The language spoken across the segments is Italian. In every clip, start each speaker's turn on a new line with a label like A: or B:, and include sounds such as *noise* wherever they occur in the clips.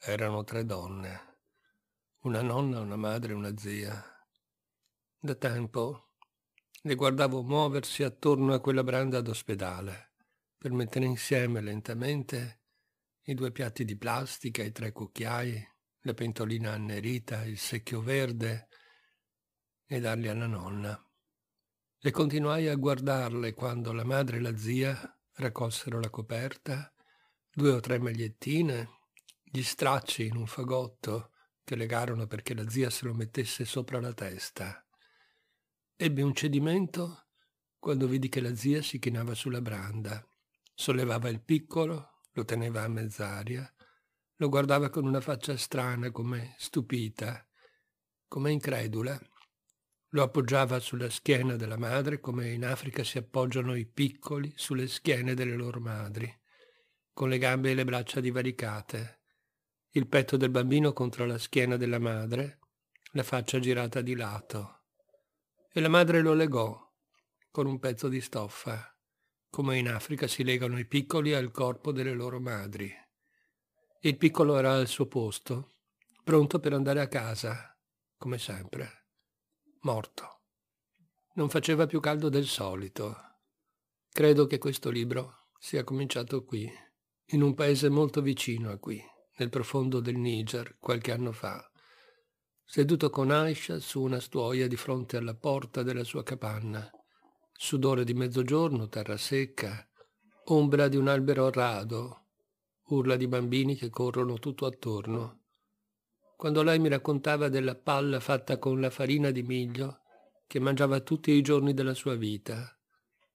A: Erano tre donne, una nonna, una madre e una zia. Da tempo le guardavo muoversi attorno a quella branda d'ospedale per mettere insieme lentamente i due piatti di plastica, i tre cucchiai, la pentolina annerita, il secchio verde e darli alla nonna. E continuai a guardarle quando la madre e la zia raccolsero la coperta, due o tre magliettine, gli stracci in un fagotto che legarono perché la zia se lo mettesse sopra la testa. Ebbe un cedimento quando vidi che la zia si chinava sulla branda, sollevava il piccolo, lo teneva a mezz'aria, lo guardava con una faccia strana, come stupita, come incredula. Lo appoggiava sulla schiena della madre come in Africa si appoggiano i piccoli sulle schiene delle loro madri, con le gambe e le braccia divaricate, il petto del bambino contro la schiena della madre, la faccia girata di lato. E la madre lo legò con un pezzo di stoffa, come in Africa si legano i piccoli al corpo delle loro madri. Il piccolo era al suo posto, pronto per andare a casa, come sempre, morto. Non faceva più caldo del solito. Credo che questo libro sia cominciato qui, in un paese molto vicino a qui nel profondo del Niger qualche anno fa, seduto con Aisha su una stuoia di fronte alla porta della sua capanna. Sudore di mezzogiorno, terra secca, ombra di un albero rado, urla di bambini che corrono tutto attorno. Quando lei mi raccontava della palla fatta con la farina di miglio che mangiava tutti i giorni della sua vita,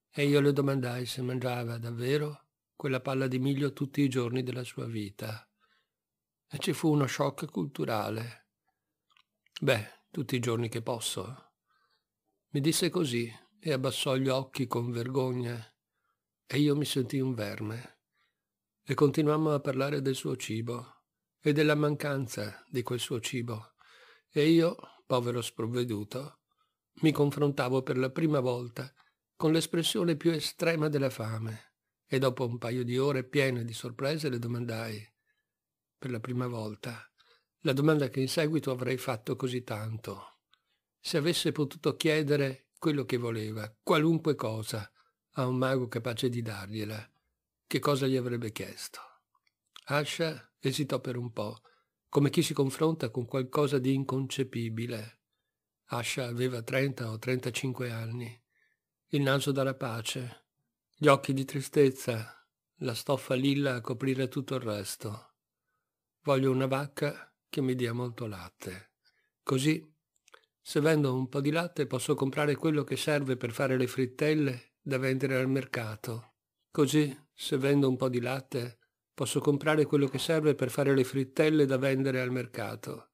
A: e io le domandai se mangiava davvero quella palla di miglio tutti i giorni della sua vita e ci fu uno shock culturale. Beh, tutti i giorni che posso. Mi disse così e abbassò gli occhi con vergogna e io mi sentii un verme. E continuammo a parlare del suo cibo e della mancanza di quel suo cibo. E io, povero sprovveduto, mi confrontavo per la prima volta con l'espressione più estrema della fame e dopo un paio di ore piene di sorprese le domandai per la prima volta la domanda che in seguito avrei fatto così tanto. Se avesse potuto chiedere quello che voleva, qualunque cosa, a un mago capace di dargliela, che cosa gli avrebbe chiesto? Asha esitò per un po', come chi si confronta con qualcosa di inconcepibile. Asha aveva 30 o 35 anni, il naso da rapace, gli occhi di tristezza, la stoffa lilla a coprire tutto il resto. Voglio una vacca che mi dia molto latte. Così, se vendo un po' di latte, posso comprare quello che serve per fare le frittelle da vendere al mercato. Così, se vendo un po' di latte, posso comprare quello che serve per fare le frittelle da vendere al mercato.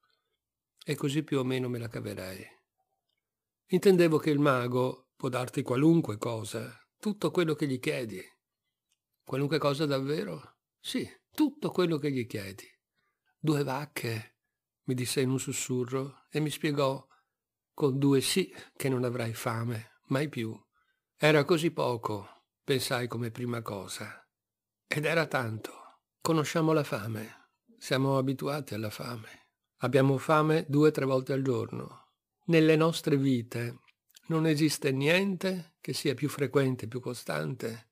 A: E così più o meno me la caverei. Intendevo che il mago può darti qualunque cosa, tutto quello che gli chiedi. Qualunque cosa davvero? Sì, tutto quello che gli chiedi. Due vacche, mi disse in un sussurro e mi spiegò con due sì che non avrai fame, mai più. Era così poco, pensai come prima cosa. Ed era tanto. Conosciamo la fame, siamo abituati alla fame. Abbiamo fame due o tre volte al giorno. Nelle nostre vite non esiste niente che sia più frequente, più costante,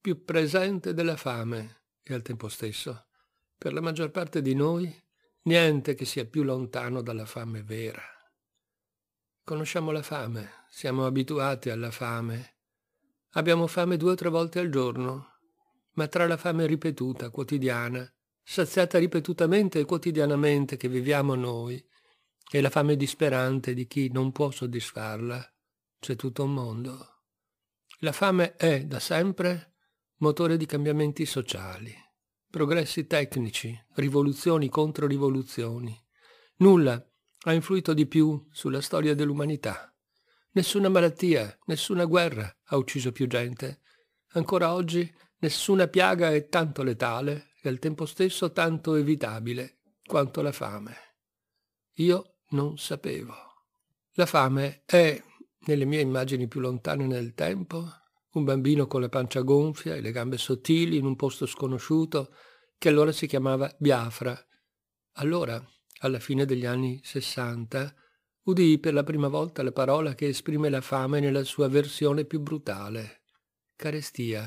A: più presente della fame e al tempo stesso per la maggior parte di noi niente che sia più lontano dalla fame vera. Conosciamo la fame, siamo abituati alla fame. Abbiamo fame due o tre volte al giorno, ma tra la fame ripetuta, quotidiana, saziata ripetutamente e quotidianamente che viviamo noi, e la fame disperante di chi non può soddisfarla, c'è tutto un mondo. La fame è da sempre motore di cambiamenti sociali progressi tecnici, rivoluzioni contro rivoluzioni. Nulla ha influito di più sulla storia dell'umanità. Nessuna malattia, nessuna guerra ha ucciso più gente. Ancora oggi nessuna piaga è tanto letale e al tempo stesso tanto evitabile quanto la fame. Io non sapevo. La fame è, nelle mie immagini più lontane nel tempo, un bambino con la pancia gonfia e le gambe sottili in un posto sconosciuto che allora si chiamava Biafra Allora, alla fine degli anni sessanta, udii per la prima volta la parola che esprime la fame nella sua versione più brutale. Carestia.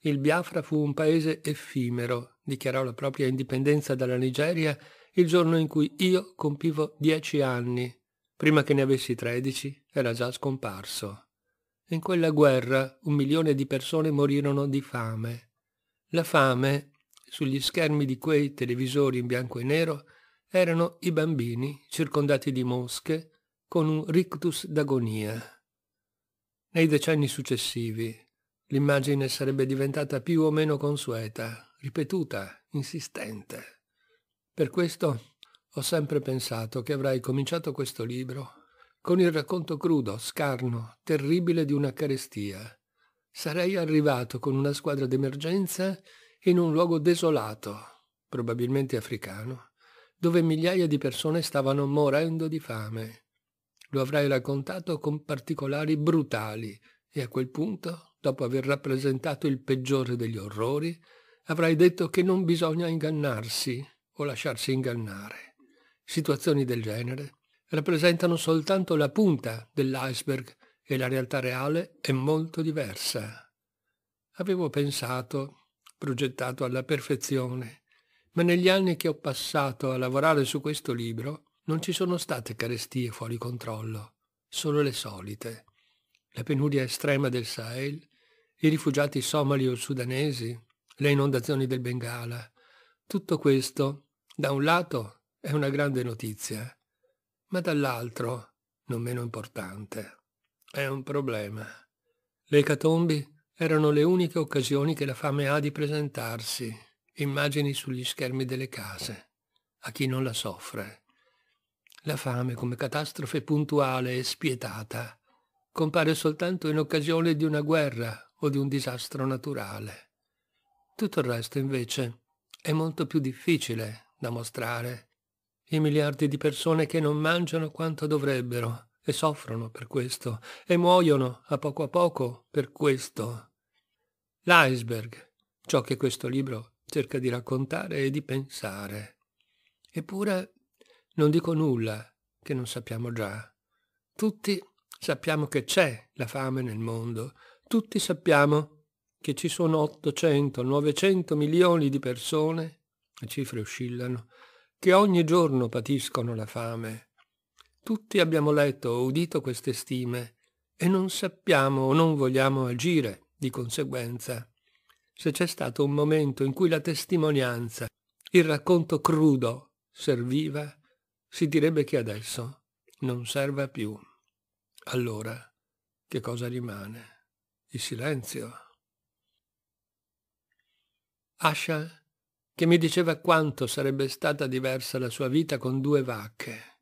A: Il Biafra fu un paese effimero, dichiarò la propria indipendenza dalla Nigeria il giorno in cui io compivo dieci anni. Prima che ne avessi tredici, era già scomparso. In quella guerra un milione di persone morirono di fame. La fame, sugli schermi di quei televisori in bianco e nero, erano i bambini circondati di mosche con un rictus d'agonia. Nei decenni successivi l'immagine sarebbe diventata più o meno consueta, ripetuta, insistente. Per questo ho sempre pensato che avrei cominciato questo libro con il racconto crudo, scarno, terribile di una carestia. Sarei arrivato con una squadra d'emergenza in un luogo desolato, probabilmente africano, dove migliaia di persone stavano morendo di fame. Lo avrei raccontato con particolari brutali e a quel punto, dopo aver rappresentato il peggiore degli orrori, avrei detto che non bisogna ingannarsi o lasciarsi ingannare. Situazioni del genere rappresentano soltanto la punta dell'iceberg e la realtà reale è molto diversa. Avevo pensato, progettato alla perfezione, ma negli anni che ho passato a lavorare su questo libro non ci sono state carestie fuori controllo, solo le solite. La penuria estrema del Sahel, i rifugiati somali o sudanesi, le inondazioni del Bengala. Tutto questo, da un lato, è una grande notizia, ma dall'altro, non meno importante, è un problema. Le ecatombi erano le uniche occasioni che la fame ha di presentarsi immagini sugli schermi delle case, a chi non la soffre. La fame come catastrofe puntuale e spietata compare soltanto in occasione di una guerra o di un disastro naturale. Tutto il resto, invece, è molto più difficile da mostrare. I miliardi di persone che non mangiano quanto dovrebbero e soffrono per questo e muoiono a poco a poco per questo. L'iceberg, ciò che questo libro cerca di raccontare e di pensare. Eppure non dico nulla che non sappiamo già. Tutti sappiamo che c'è la fame nel mondo, tutti sappiamo che ci sono 800, 900 milioni di persone, le cifre oscillano, che ogni giorno patiscono la fame. Tutti abbiamo letto o udito queste stime e non sappiamo o non vogliamo agire di conseguenza se c'è stato un momento in cui la testimonianza, il racconto crudo serviva, si direbbe che adesso non serva più. Allora, che cosa rimane? Il silenzio. Asha, che mi diceva quanto sarebbe stata diversa la sua vita con due vacche.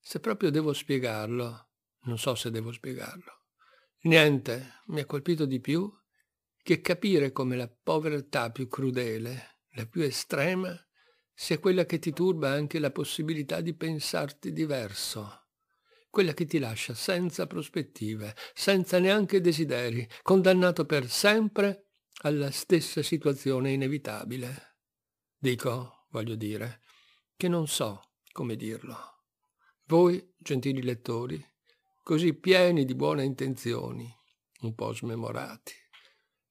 A: Se proprio devo spiegarlo, non so se devo spiegarlo. Niente mi ha colpito di più che capire come la povertà più crudele, la più estrema, sia quella che ti turba anche la possibilità di pensarti diverso, quella che ti lascia senza prospettive, senza neanche desideri, condannato per sempre alla stessa situazione inevitabile. Dico, voglio dire, che non so come dirlo. Voi, gentili lettori, così pieni di buone intenzioni, un po' smemorati,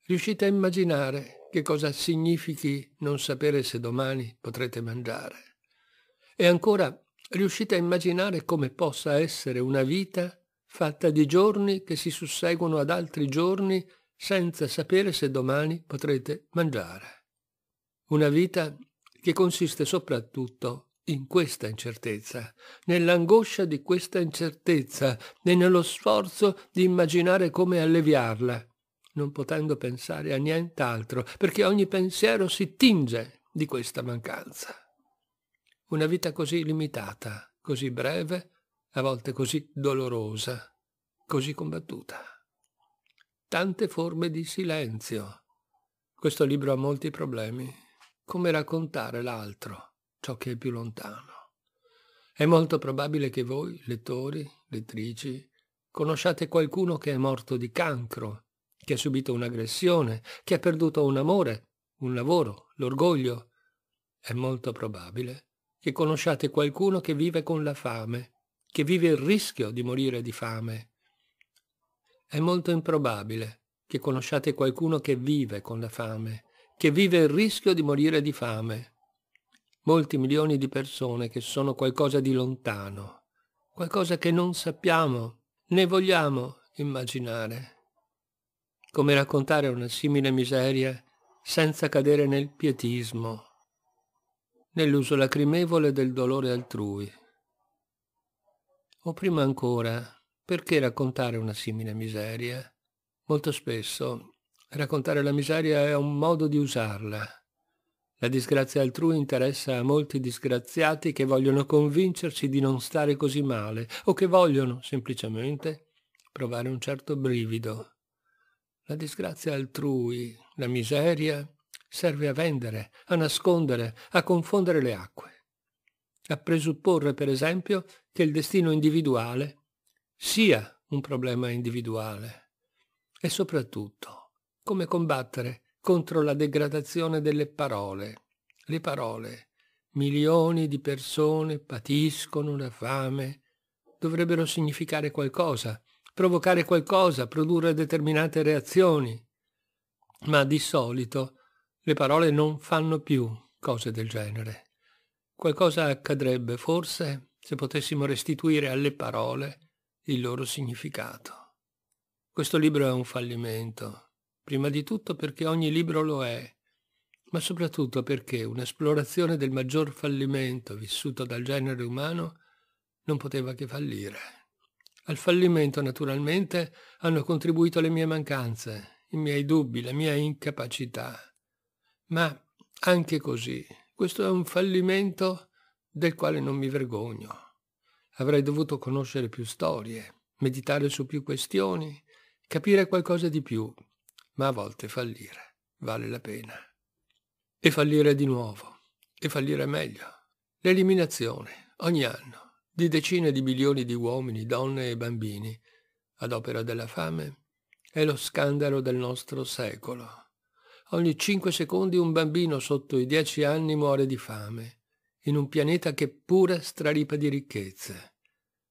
A: Riuscite a immaginare che cosa significhi non sapere se domani potrete mangiare? E ancora, riuscite a immaginare come possa essere una vita fatta di giorni che si susseguono ad altri giorni senza sapere se domani potrete mangiare? Una vita che consiste soprattutto in questa incertezza, nell'angoscia di questa incertezza e nello sforzo di immaginare come alleviarla non potendo pensare a nient'altro, perché ogni pensiero si tinge di questa mancanza. Una vita così limitata, così breve, a volte così dolorosa, così combattuta. Tante forme di silenzio. Questo libro ha molti problemi. Come raccontare l'altro, ciò che è più lontano? È molto probabile che voi, lettori, lettrici, conosciate qualcuno che è morto di cancro che ha subito un'aggressione, che ha perduto un amore, un lavoro, l'orgoglio. È molto probabile che conosciate qualcuno che vive con la fame, che vive il rischio di morire di fame. È molto improbabile che conosciate qualcuno che vive con la fame, che vive il rischio di morire di fame. Molti milioni di persone che sono qualcosa di lontano, qualcosa che non sappiamo né vogliamo immaginare. Come raccontare una simile miseria senza cadere nel pietismo, nell'uso lacrimevole del dolore altrui. O prima ancora, perché raccontare una simile miseria? Molto spesso raccontare la miseria è un modo di usarla. La disgrazia altrui interessa a molti disgraziati che vogliono convincersi di non stare così male o che vogliono semplicemente provare un certo brivido. La disgrazia altrui, la miseria, serve a vendere, a nascondere, a confondere le acque, a presupporre, per esempio, che il destino individuale sia un problema individuale e soprattutto come combattere contro la degradazione delle parole. Le parole, milioni di persone patiscono la fame, dovrebbero significare qualcosa, provocare qualcosa, produrre determinate reazioni. Ma di solito le parole non fanno più cose del genere. Qualcosa accadrebbe forse se potessimo restituire alle parole il loro significato. Questo libro è un fallimento, prima di tutto perché ogni libro lo è, ma soprattutto perché un'esplorazione del maggior fallimento vissuto dal genere umano non poteva che fallire. Al fallimento, naturalmente, hanno contribuito le mie mancanze, i miei dubbi, la mia incapacità. Ma anche così, questo è un fallimento del quale non mi vergogno. Avrei dovuto conoscere più storie, meditare su più questioni, capire qualcosa di più, ma a volte fallire vale la pena. E fallire di nuovo, e fallire meglio. L'eliminazione, ogni anno, di decine di milioni di uomini, donne e bambini, ad opera della fame, è lo scandalo del nostro secolo. Ogni cinque secondi un bambino sotto i dieci anni muore di fame, in un pianeta che pure straripa di ricchezze.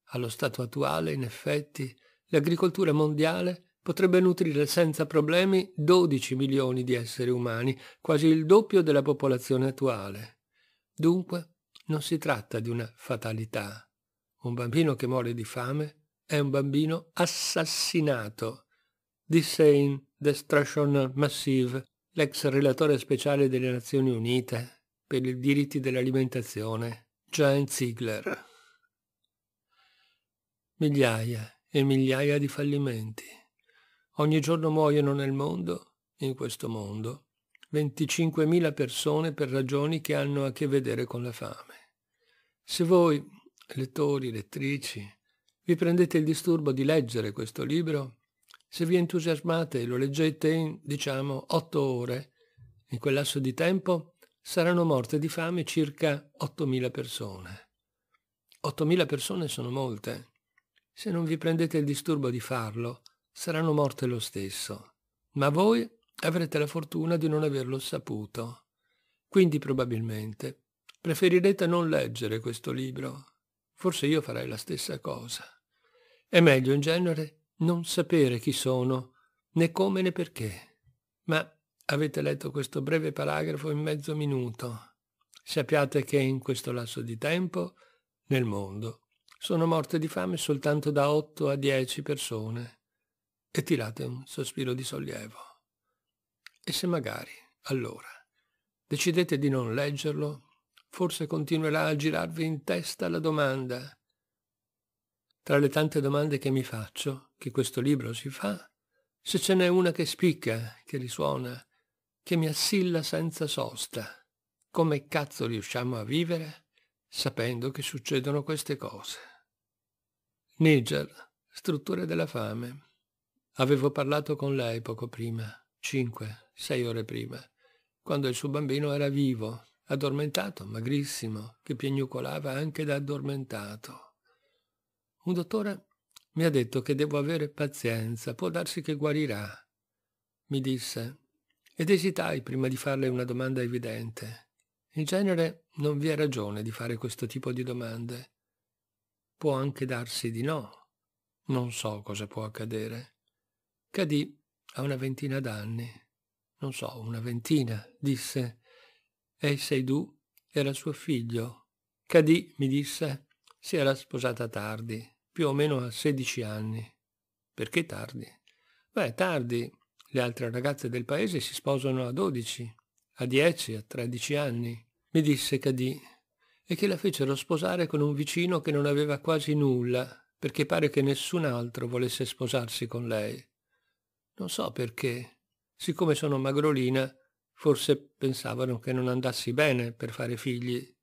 A: Allo stato attuale, in effetti, l'agricoltura mondiale potrebbe nutrire senza problemi 12 milioni di esseri umani, quasi il doppio della popolazione attuale. Dunque, non si tratta di una fatalità. Un bambino che muore di fame è un bambino assassinato, disse in Destruction Massive l'ex relatore speciale delle Nazioni Unite per i diritti dell'alimentazione, Jan Ziegler. Migliaia e migliaia di fallimenti. Ogni giorno muoiono nel mondo, in questo mondo, 25.000 persone per ragioni che hanno a che vedere con la fame. Se voi, lettori, lettrici, vi prendete il disturbo di leggere questo libro, se vi entusiasmate e lo leggete in, diciamo, otto ore, in quel lasso di tempo saranno morte di fame circa 8.000 persone. 8.000 persone sono molte. Se non vi prendete il disturbo di farlo, saranno morte lo stesso. Ma voi avrete la fortuna di non averlo saputo. Quindi probabilmente preferirete non leggere questo libro. Forse io farei la stessa cosa. È meglio in genere non sapere chi sono, né come né perché. Ma avete letto questo breve paragrafo in mezzo minuto. Sappiate che in questo lasso di tempo, nel mondo, sono morte di fame soltanto da 8 a 10 persone. E tirate un sospiro di sollievo. E se magari, allora, decidete di non leggerlo, forse continuerà a girarvi in testa la domanda tra le tante domande che mi faccio, che questo libro si fa, se ce n'è una che spicca, che risuona, che mi assilla senza sosta, come cazzo riusciamo a vivere sapendo che succedono queste cose? Niger, strutture della fame. Avevo parlato con lei poco prima, cinque, sei ore prima, quando il suo bambino era vivo, addormentato, magrissimo, che piagnucolava anche da addormentato. Un dottore mi ha detto che devo avere pazienza, può darsi che guarirà. Mi disse, ed esitai prima di farle una domanda evidente. In genere non vi è ragione di fare questo tipo di domande. Può anche darsi di no. Non so cosa può accadere. Cadì a una ventina d'anni. Non so, una ventina, disse. Ei Seidù era suo figlio. Cadì, mi disse, si era sposata tardi, più o meno a 16 anni. Perché tardi? Beh, tardi. Le altre ragazze del paese si sposano a 12, a 10, a 13 anni mi disse Cadì, e che la fecero sposare con un vicino che non aveva quasi nulla, perché pare che nessun altro volesse sposarsi con lei. Non so perché. Siccome sono magrolina, forse pensavano che non andassi bene per fare figli.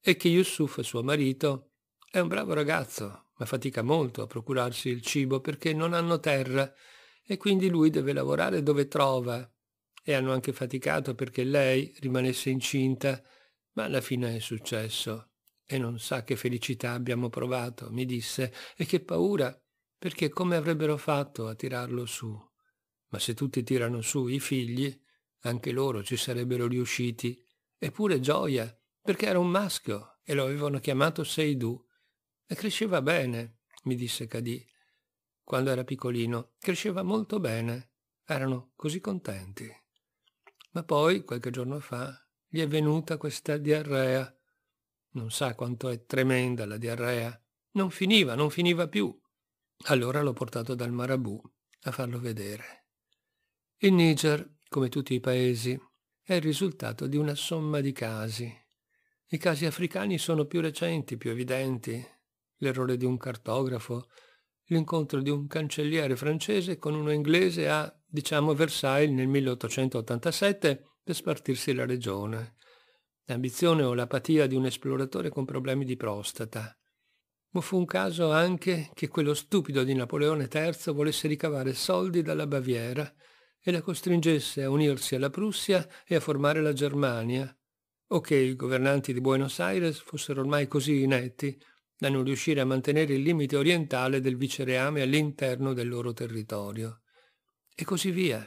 A: E che Yusuf, suo marito, è un bravo ragazzo, ma fatica molto a procurarsi il cibo perché non hanno terra e quindi lui deve lavorare dove trova e hanno anche faticato perché lei rimanesse incinta, ma alla fine è successo. E non sa che felicità abbiamo provato, mi disse, e che paura, perché come avrebbero fatto a tirarlo su? Ma se tutti tirano su i figli, anche loro ci sarebbero riusciti. Eppure gioia, perché era un maschio e lo avevano chiamato Seidù. E cresceva bene, mi disse Cadì. Quando era piccolino, cresceva molto bene. Erano così contenti. Ma poi, qualche giorno fa, gli è venuta questa diarrea. Non sa quanto è tremenda la diarrea. Non finiva, non finiva più. Allora l'ho portato dal Marabù a farlo vedere. Il Niger, come tutti i paesi, è il risultato di una somma di casi. I casi africani sono più recenti, più evidenti. L'errore di un cartografo, l'incontro di un cancelliere francese con uno inglese a diciamo Versailles nel 1887 per spartirsi la regione. L'ambizione o l'apatia di un esploratore con problemi di prostata. Ma fu un caso anche che quello stupido di Napoleone III volesse ricavare soldi dalla Baviera e la costringesse a unirsi alla Prussia e a formare la Germania, o che i governanti di Buenos Aires fossero ormai così inetti da non riuscire a mantenere il limite orientale del vicereame all'interno del loro territorio. E così via.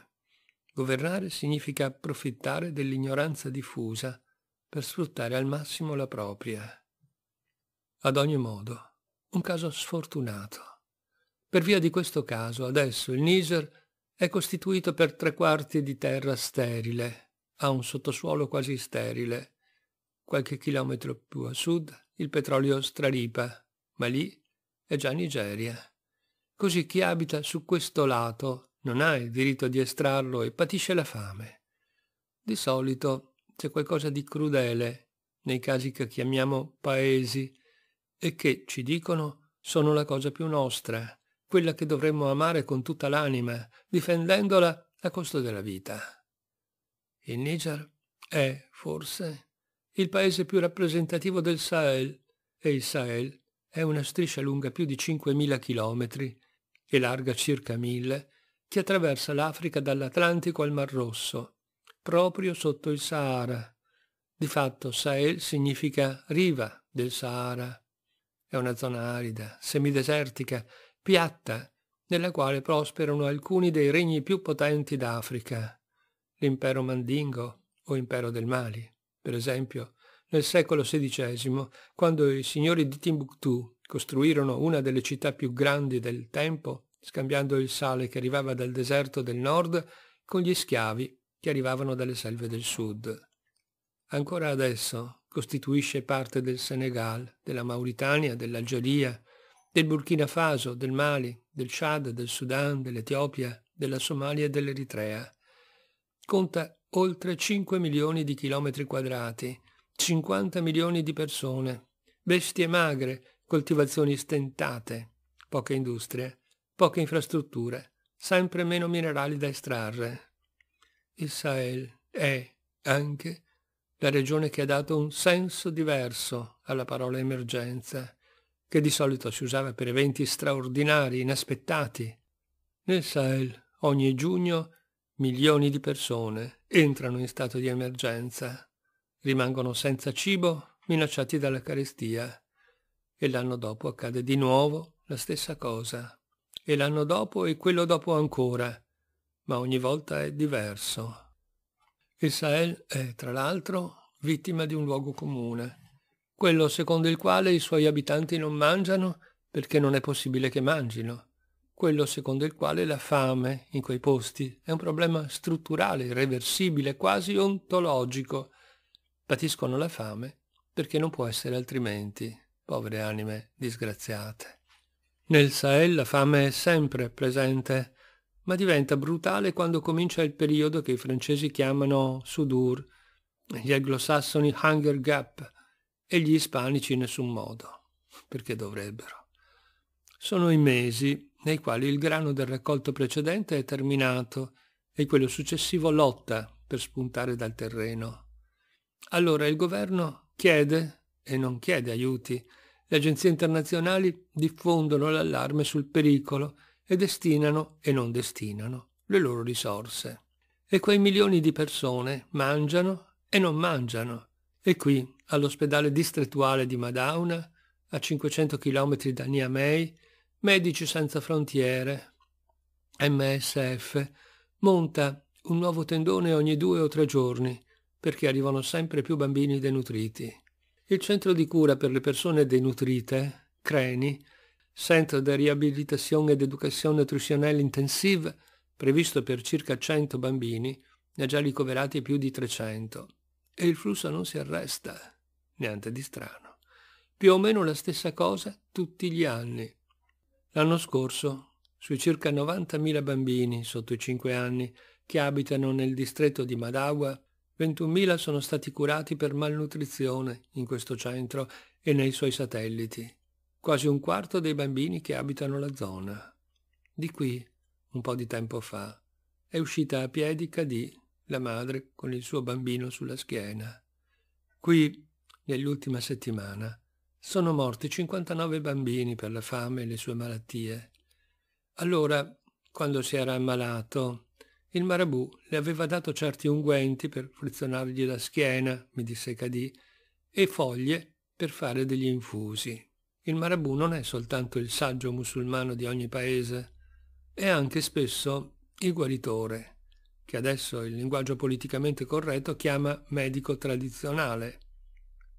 A: Governare significa approfittare dell'ignoranza diffusa per sfruttare al massimo la propria. Ad ogni modo, un caso sfortunato. Per via di questo caso, adesso il Niger è costituito per tre quarti di terra sterile, ha un sottosuolo quasi sterile. Qualche chilometro più a sud il petrolio straripa, ma lì è già Nigeria. Così chi abita su questo lato non ha il diritto di estrarlo e patisce la fame. Di solito c'è qualcosa di crudele nei casi che chiamiamo paesi e che, ci dicono, sono la cosa più nostra, quella che dovremmo amare con tutta l'anima, difendendola a costo della vita. Il Niger è, forse, il paese più rappresentativo del Sahel e il Sahel è una striscia lunga più di 5.000 chilometri e larga circa 1.000 che attraversa l'Africa dall'Atlantico al Mar Rosso, proprio sotto il Sahara. Di fatto Sahel significa riva del Sahara. È una zona arida, semidesertica, piatta, nella quale prosperano alcuni dei regni più potenti d'Africa. L'impero Mandingo o impero del Mali, per esempio, nel secolo XVI, quando i signori di Timbuktu costruirono una delle città più grandi del tempo, scambiando il sale che arrivava dal deserto del nord con gli schiavi che arrivavano dalle selve del sud. Ancora adesso costituisce parte del Senegal, della Mauritania, dell'Algeria, del Burkina Faso, del Mali, del Chad, del Sudan, dell'Etiopia, della Somalia e dell'Eritrea. Conta oltre 5 milioni di chilometri quadrati, 50 milioni di persone, bestie magre, coltivazioni stentate, poche industrie, poche infrastrutture, sempre meno minerali da estrarre. Il Sahel è anche la regione che ha dato un senso diverso alla parola emergenza, che di solito si usava per eventi straordinari, inaspettati. Nel Sahel ogni giugno milioni di persone entrano in stato di emergenza, rimangono senza cibo, minacciati dalla carestia, e l'anno dopo accade di nuovo la stessa cosa e l'anno dopo e quello dopo ancora, ma ogni volta è diverso. Il Sahel è, tra l'altro, vittima di un luogo comune, quello secondo il quale i suoi abitanti non mangiano perché non è possibile che mangino, quello secondo il quale la fame in quei posti è un problema strutturale, irreversibile, quasi ontologico. Patiscono la fame perché non può essere altrimenti, povere anime disgraziate. Nel Sahel la fame è sempre presente, ma diventa brutale quando comincia il periodo che i francesi chiamano Sudur, gli anglosassoni Hunger Gap e gli ispanici in nessun modo, perché dovrebbero. Sono i mesi nei quali il grano del raccolto precedente è terminato e quello successivo lotta per spuntare dal terreno. Allora il governo chiede e non chiede aiuti. Le agenzie internazionali diffondono l'allarme sul pericolo e destinano e non destinano le loro risorse. E quei milioni di persone mangiano e non mangiano. E qui, all'ospedale distrettuale di Madauna, a 500 km da Niamey, Medici Senza Frontiere, MSF, monta un nuovo tendone ogni due o tre giorni perché arrivano sempre più bambini denutriti. Il centro di cura per le persone denutrite, CRENI, Centre de Riabilitazione ed Educazione Nutritionnelle Intensive, previsto per circa 100 bambini, ne ha già ricoverati più di 300. E il flusso non si arresta, niente di strano. Più o meno la stessa cosa tutti gli anni. L'anno scorso, sui circa 90.000 bambini sotto i 5 anni che abitano nel distretto di Madawa, 21.000 sono stati curati per malnutrizione in questo centro e nei suoi satelliti, quasi un quarto dei bambini che abitano la zona. Di qui, un po' di tempo fa, è uscita a piedi Cadì, la madre con il suo bambino sulla schiena. Qui, nell'ultima settimana, sono morti 59 bambini per la fame e le sue malattie. Allora, quando si era ammalato, il marabù le aveva dato certi unguenti per frizionargli la schiena, mi disse Cadì, e foglie per fare degli infusi. Il marabù non è soltanto il saggio musulmano di ogni paese, è anche spesso il guaritore, che adesso il linguaggio politicamente corretto chiama medico tradizionale,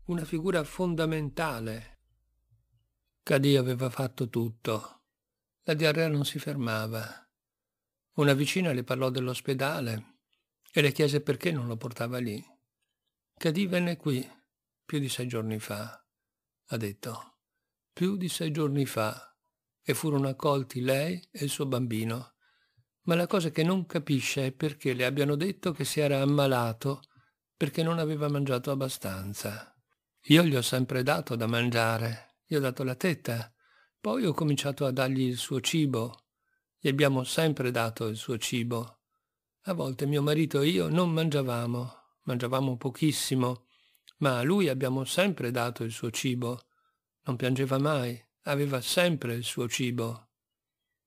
A: una figura fondamentale. Cadì aveva fatto tutto. La diarrea non si fermava. Una vicina le parlò dell'ospedale e le chiese perché non lo portava lì. Cadì venne qui più di sei giorni fa, ha detto. Più di sei giorni fa. E furono accolti lei e il suo bambino. Ma la cosa che non capisce è perché le abbiano detto che si era ammalato perché non aveva mangiato abbastanza. Io gli ho sempre dato da mangiare, gli ho dato la tetta, poi ho cominciato a dargli il suo cibo. Gli abbiamo sempre dato il suo cibo. A volte mio marito e io non mangiavamo, mangiavamo pochissimo, ma a lui abbiamo sempre dato il suo cibo. Non piangeva mai, aveva sempre il suo cibo.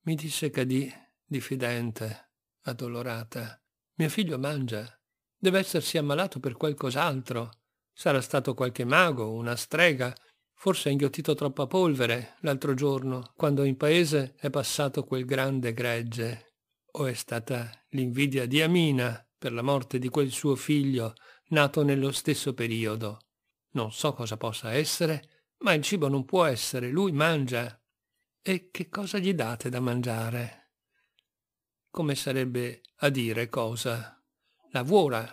A: Mi disse Cadì, diffidente, addolorata. Mio figlio mangia. Deve essersi ammalato per qualcos'altro. Sarà stato qualche mago, una strega, forse ha inghiottito troppa polvere l'altro giorno, quando in paese è passato quel grande gregge. O è stata l'invidia di Amina per la morte di quel suo figlio, nato nello stesso periodo. Non so cosa possa essere, ma il cibo non può essere, lui mangia. E che cosa gli date da mangiare? Come sarebbe a dire cosa? Lavora,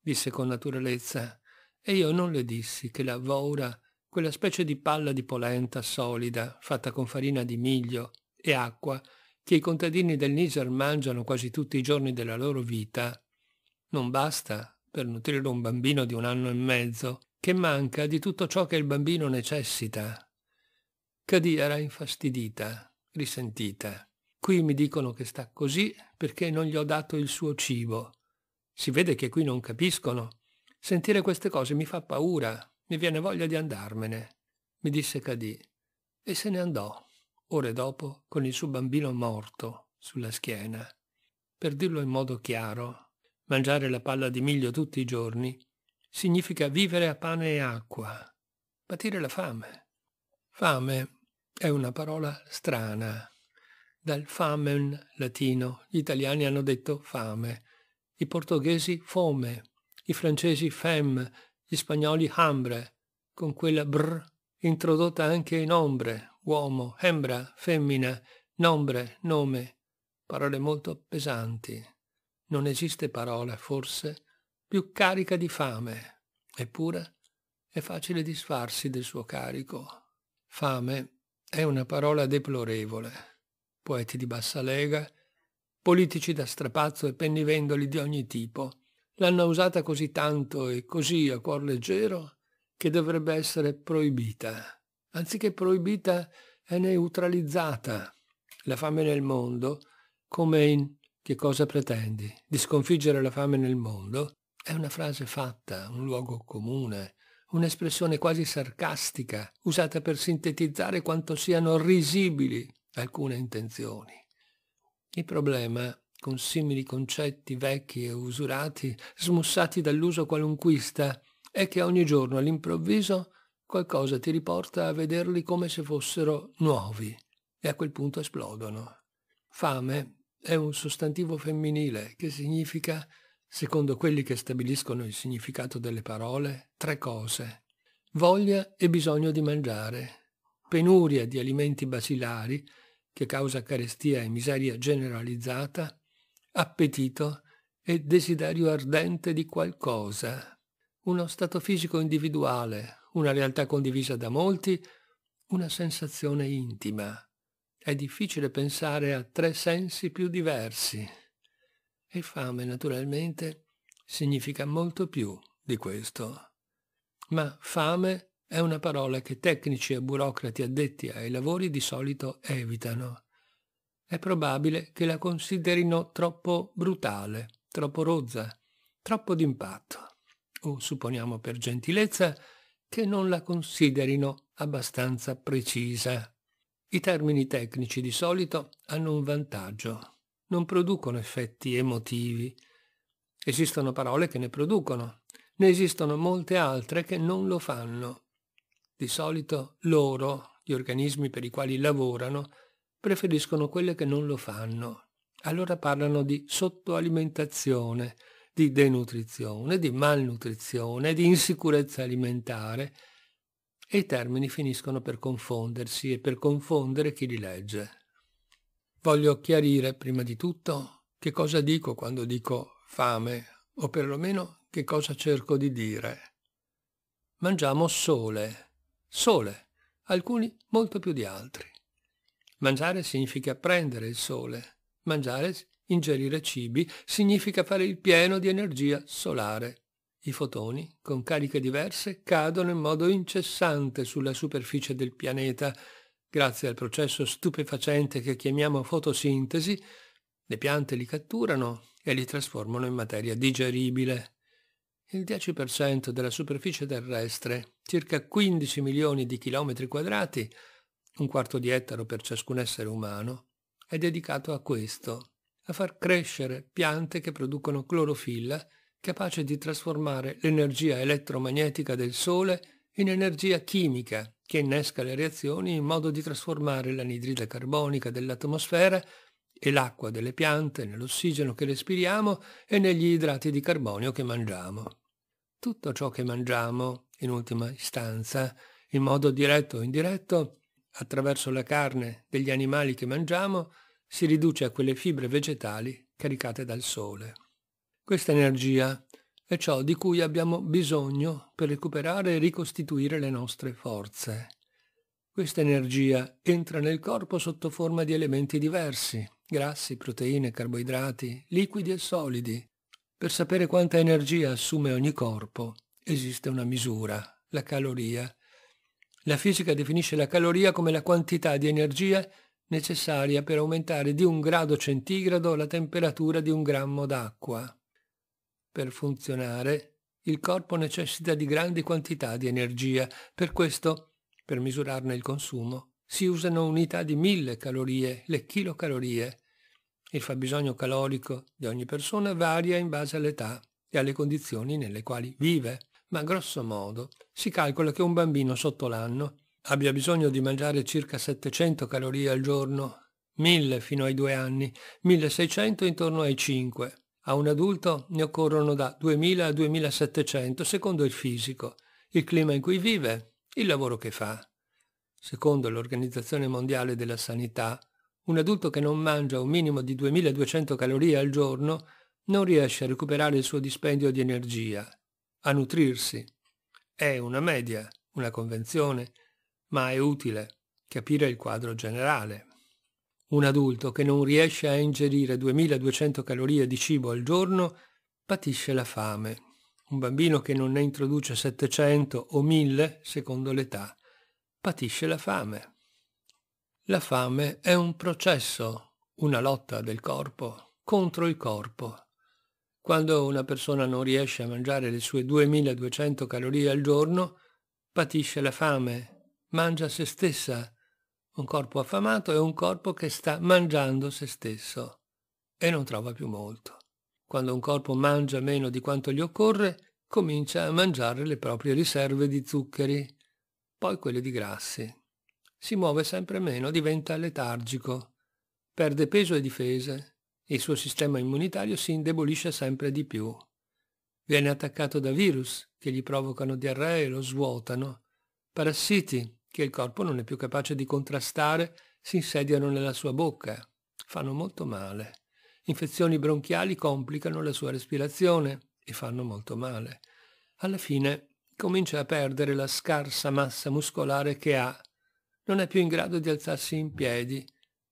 A: disse con naturalezza e io non le dissi che la voura, quella specie di palla di polenta solida, fatta con farina di miglio e acqua, che i contadini del Niger mangiano quasi tutti i giorni della loro vita, non basta per nutrire un bambino di un anno e mezzo, che manca di tutto ciò che il bambino necessita. Cadì era infastidita, risentita. Qui mi dicono che sta così perché non gli ho dato il suo cibo. Si vede che qui non capiscono Sentire queste cose mi fa paura, mi viene voglia di andarmene, mi disse Cadì, e se ne andò, ore dopo, con il suo bambino morto sulla schiena. Per dirlo in modo chiaro, mangiare la palla di miglio tutti i giorni significa vivere a pane e acqua, patire la fame. Fame è una parola strana. Dal famen latino gli italiani hanno detto fame, i portoghesi fome, i francesi femme gli spagnoli hambre, con quella br introdotta anche in ombre, uomo, hembra, femmina, nombre, nome, parole molto pesanti. Non esiste parola, forse, più carica di fame, eppure è facile disfarsi del suo carico. Fame è una parola deplorevole. Poeti di bassa lega, politici da strapazzo e pennivendoli di ogni tipo l'hanno usata così tanto e così a cuor leggero che dovrebbe essere proibita. Anziché proibita è neutralizzata. La fame nel mondo, come in Che cosa pretendi? Di sconfiggere la fame nel mondo? È una frase fatta, un luogo comune, un'espressione quasi sarcastica, usata per sintetizzare quanto siano risibili alcune intenzioni. Il problema, con simili concetti vecchi e usurati, smussati dall'uso qualunquista, è che ogni giorno all'improvviso qualcosa ti riporta a vederli come se fossero nuovi e a quel punto esplodono. Fame è un sostantivo femminile che significa, secondo quelli che stabiliscono il significato delle parole, tre cose. Voglia e bisogno di mangiare, penuria di alimenti basilari, che causa carestia e miseria generalizzata, appetito e desiderio ardente di qualcosa, uno stato fisico individuale, una realtà condivisa da molti, una sensazione intima. È difficile pensare a tre sensi più diversi. E fame, naturalmente, significa molto più di questo. Ma fame è una parola che tecnici e burocrati addetti ai lavori di solito evitano. È probabile che la considerino troppo brutale, troppo rozza, troppo d'impatto. O supponiamo per gentilezza che non la considerino abbastanza precisa. I termini tecnici di solito hanno un vantaggio. Non producono effetti emotivi. Esistono parole che ne producono. Ne esistono molte altre che non lo fanno. Di solito loro, gli organismi per i quali lavorano, preferiscono quelle che non lo fanno. Allora parlano di sottoalimentazione, di denutrizione, di malnutrizione, di insicurezza alimentare e i termini finiscono per confondersi e per confondere chi li legge. Voglio chiarire prima di tutto che cosa dico quando dico fame o perlomeno che cosa cerco di dire. Mangiamo sole, sole, alcuni molto più di altri. Mangiare significa prendere il sole, mangiare, ingerire cibi, significa fare il pieno di energia solare. I fotoni, con cariche diverse, cadono in modo incessante sulla superficie del pianeta. Grazie al processo stupefacente che chiamiamo fotosintesi, le piante li catturano e li trasformano in materia digeribile. Il 10% della superficie terrestre, circa 15 milioni di chilometri quadrati, un quarto di ettaro per ciascun essere umano, è dedicato a questo, a far crescere piante che producono clorofilla, capace di trasformare l'energia elettromagnetica del Sole in energia chimica, che innesca le reazioni in modo di trasformare l'anidride carbonica dell'atmosfera e l'acqua delle piante nell'ossigeno che respiriamo e negli idrati di carbonio che mangiamo. Tutto ciò che mangiamo, in ultima istanza, in modo diretto o indiretto, attraverso la carne degli animali che mangiamo, si riduce a quelle fibre vegetali caricate dal sole. Questa energia è ciò di cui abbiamo bisogno per recuperare e ricostituire le nostre forze. Questa energia entra nel corpo sotto forma di elementi diversi, grassi, proteine, carboidrati, liquidi e solidi. Per sapere quanta energia assume ogni corpo esiste una misura, la caloria. La fisica definisce la caloria come la quantità di energia necessaria per aumentare di un grado centigrado la temperatura di un grammo d'acqua. Per funzionare, il corpo necessita di grandi quantità di energia, per questo, per misurarne il consumo, si usano unità di mille calorie, le chilocalorie. Il fabbisogno calorico di ogni persona varia in base all'età e alle condizioni nelle quali vive, ma grosso modo si calcola che un bambino sotto l'anno abbia bisogno di mangiare circa 700 calorie al giorno, 1000 fino ai due anni, 1600 intorno ai 5. A un adulto ne occorrono da 2000 a 2700 secondo il fisico, il clima in cui vive, il lavoro che fa. Secondo l'Organizzazione Mondiale della Sanità, un adulto che non mangia un minimo di 2200 calorie al giorno non riesce a recuperare il suo dispendio di energia, a nutrirsi. È una media, una convenzione, ma è utile capire il quadro generale. Un adulto che non riesce a ingerire 2200 calorie di cibo al giorno patisce la fame. Un bambino che non ne introduce 700 o 1000, secondo l'età, patisce la fame. La fame è un processo, una lotta del corpo contro il corpo. Quando una persona non riesce a mangiare le sue 2200 calorie al giorno, patisce la fame, mangia se stessa, un corpo affamato è un corpo che sta mangiando se stesso e non trova più molto. Quando un corpo mangia meno di quanto gli occorre, comincia a mangiare le proprie riserve di zuccheri, poi quelle di grassi. Si muove sempre meno, diventa letargico, perde peso e difese, il suo sistema immunitario si indebolisce sempre di più. Viene attaccato da virus che gli provocano diarrea e lo svuotano, parassiti che il corpo non è più capace di contrastare si insediano nella sua bocca, fanno molto male. Infezioni bronchiali complicano la sua respirazione e fanno molto male. Alla fine comincia a perdere la scarsa massa muscolare che ha, non è più in grado di alzarsi in piedi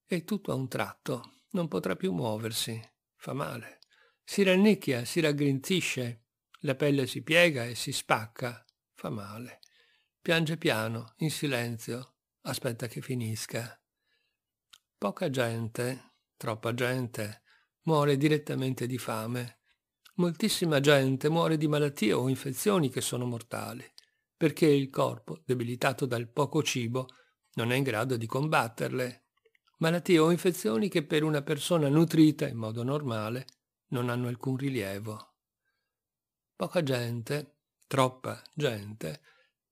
A: e tutto a un tratto non potrà più muoversi, fa male. Si rannicchia, si raggrinzisce, la pelle si piega e si spacca, fa male. Piange piano, in silenzio, aspetta che finisca. Poca gente, troppa gente, muore direttamente di fame. Moltissima gente muore di malattie o infezioni che sono mortali, perché il corpo, debilitato dal poco cibo, non è in grado di combatterle. Malattie o infezioni che per una persona nutrita in modo normale non hanno alcun rilievo. Poca gente, troppa gente,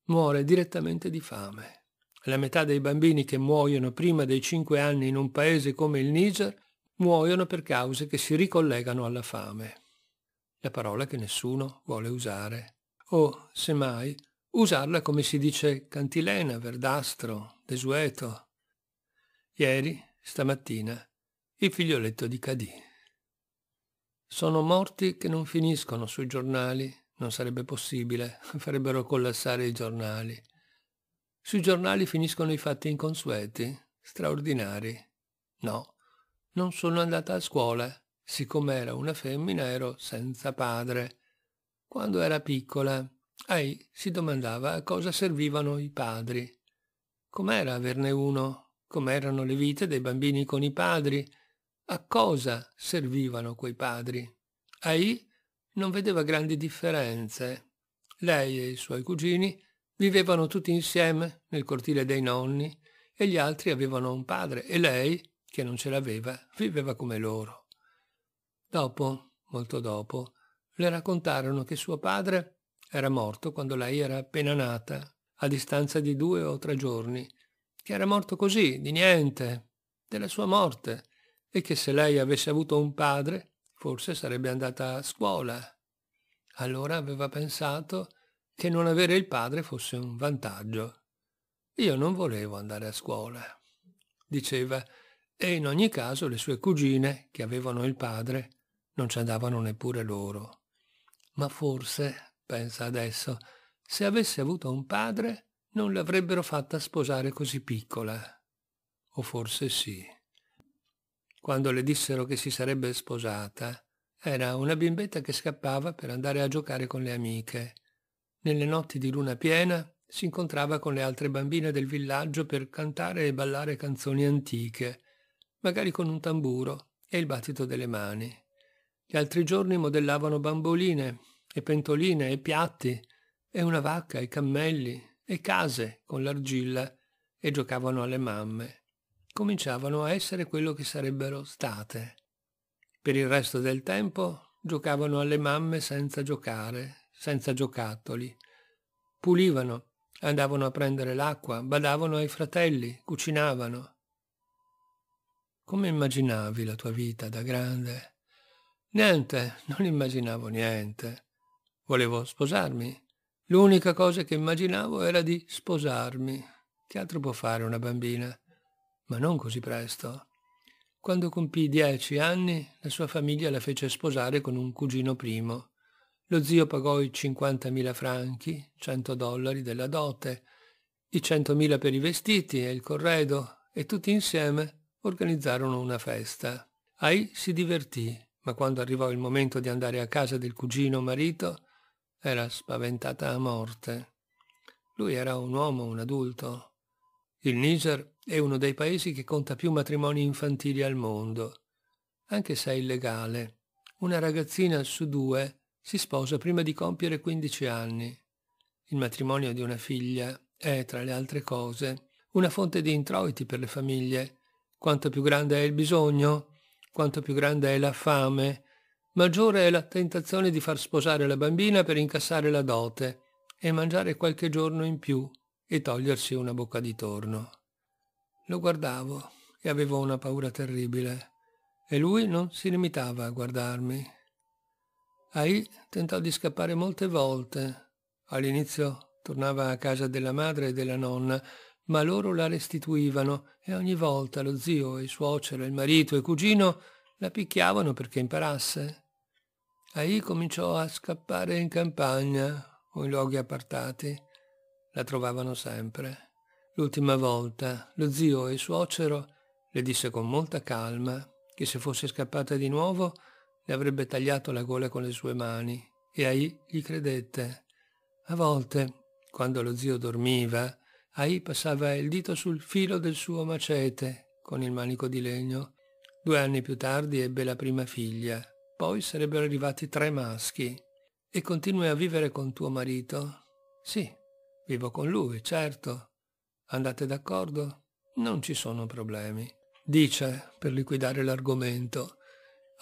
A: muore direttamente di fame. La metà dei bambini che muoiono prima dei 5 anni in un paese come il Niger muoiono per cause che si ricollegano alla fame. La parola che nessuno vuole usare. O, semmai, usarla come si dice cantilena, verdastro, desueto. Ieri, stamattina, il figlioletto di Cadì. Sono morti che non finiscono sui giornali non sarebbe possibile, *laughs* farebbero collassare i giornali. Sui giornali finiscono i fatti inconsueti, straordinari. No, non sono andata a scuola, siccome era una femmina ero senza padre. Quando era piccola, ai si domandava a cosa servivano i padri. Com'era averne uno? Com'erano le vite dei bambini con i padri? A cosa servivano quei padri? Ai non vedeva grandi differenze. Lei e i suoi cugini vivevano tutti insieme nel cortile dei nonni e gli altri avevano un padre e lei, che non ce l'aveva, viveva come loro. Dopo, molto dopo, le raccontarono che suo padre era morto quando lei era appena nata, a distanza di due o tre giorni, che era morto così, di niente, della sua morte, e che se lei avesse avuto un padre Forse sarebbe andata a scuola. Allora aveva pensato che non avere il padre fosse un vantaggio. Io non volevo andare a scuola, diceva, e in ogni caso le sue cugine, che avevano il padre, non ci andavano neppure loro. Ma forse, pensa adesso, se avesse avuto un padre non l'avrebbero fatta sposare così piccola. O forse sì quando le dissero che si sarebbe sposata, era una bimbetta che scappava per andare a giocare con le amiche. Nelle notti di luna piena si incontrava con le altre bambine del villaggio per cantare e ballare canzoni antiche, magari con un tamburo e il battito delle mani. Gli altri giorni modellavano bamboline e pentoline e piatti e una vacca e cammelli e case con l'argilla e giocavano alle mamme cominciavano a essere quello che sarebbero state. Per il resto del tempo giocavano alle mamme senza giocare, senza giocattoli. Pulivano, andavano a prendere l'acqua, badavano ai fratelli, cucinavano. Come immaginavi la tua vita da grande? Niente, non immaginavo niente. Volevo sposarmi. L'unica cosa che immaginavo era di sposarmi. Che altro può fare una bambina? Ma non così presto. Quando compì dieci anni, la sua famiglia la fece sposare con un cugino primo. Lo zio pagò i 50.000 franchi, 100 dollari della dote, i 100.000 per i vestiti e il corredo, e tutti insieme organizzarono una festa. Ai si divertì, ma quando arrivò il momento di andare a casa del cugino marito, era spaventata a morte. Lui era un uomo, un adulto, il Niger è uno dei paesi che conta più matrimoni infantili al mondo. Anche se è illegale, una ragazzina su due si sposa prima di compiere 15 anni. Il matrimonio di una figlia è, tra le altre cose, una fonte di introiti per le famiglie. Quanto più grande è il bisogno, quanto più grande è la fame, maggiore è la tentazione di far sposare la bambina per incassare la dote e mangiare qualche giorno in più e togliersi una bocca di torno. Lo guardavo e avevo una paura terribile e lui non si limitava a guardarmi. Ai tentò di scappare molte volte. All'inizio tornava a casa della madre e della nonna, ma loro la restituivano e ogni volta lo zio, il suocero, il marito e il cugino la picchiavano perché imparasse. Ai cominciò a scappare in campagna o in luoghi appartati la trovavano sempre. L'ultima volta lo zio e il suocero le disse con molta calma che se fosse scappata di nuovo le avrebbe tagliato la gola con le sue mani e Ai gli credette. A volte, quando lo zio dormiva, Ai passava il dito sul filo del suo macete con il manico di legno. Due anni più tardi ebbe la prima figlia, poi sarebbero arrivati tre maschi. E continui a vivere con tuo marito? Sì, Vivo con lui, certo. Andate d'accordo? Non ci sono problemi. Dice, per liquidare l'argomento,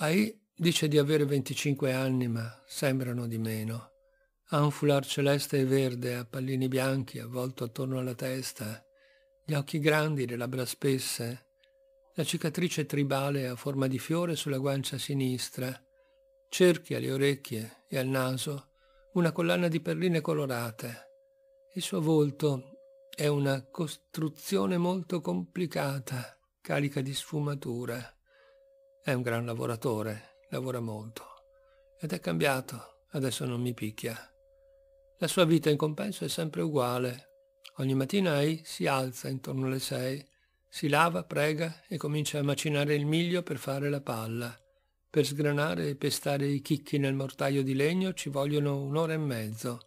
A: Ai dice di avere 25 anni, ma sembrano di meno. Ha un foulard celeste e verde a pallini bianchi avvolto attorno alla testa, gli occhi grandi, le labbra spesse, la cicatrice tribale a forma di fiore sulla guancia sinistra, cerchi alle orecchie e al naso, una collana di perline colorate, il suo volto è una costruzione molto complicata, carica di sfumature. È un gran lavoratore, lavora molto. Ed è cambiato, adesso non mi picchia. La sua vita in compenso è sempre uguale. Ogni mattina Ai si alza intorno alle sei, si lava, prega e comincia a macinare il miglio per fare la palla. Per sgranare e pestare i chicchi nel mortaio di legno ci vogliono un'ora e mezzo.